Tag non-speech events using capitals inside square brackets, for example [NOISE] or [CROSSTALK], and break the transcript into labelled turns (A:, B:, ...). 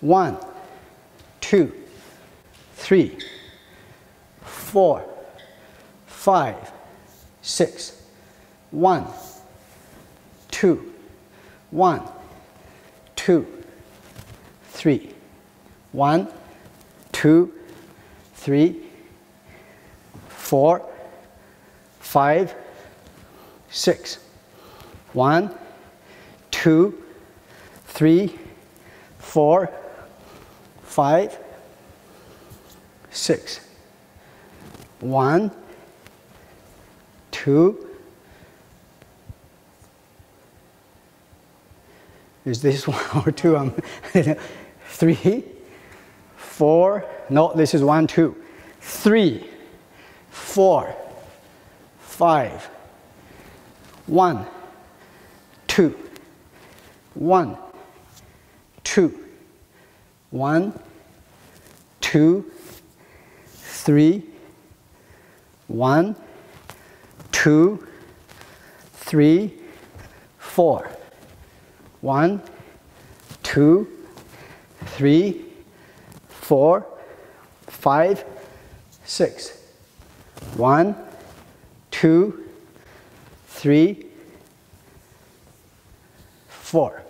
A: one, two, three, four, five, six. One, two, one, two, three. One, two, three, four, five, six. One, two, three, four, five, six. One, two. Is this [LAUGHS] one or two? Um, [LAUGHS] three, four. No, this is one, two, three, four, five. One, two, one, two, one, two, three, one, two, three, four. One, two, three, four, five, six. One, two, three, four.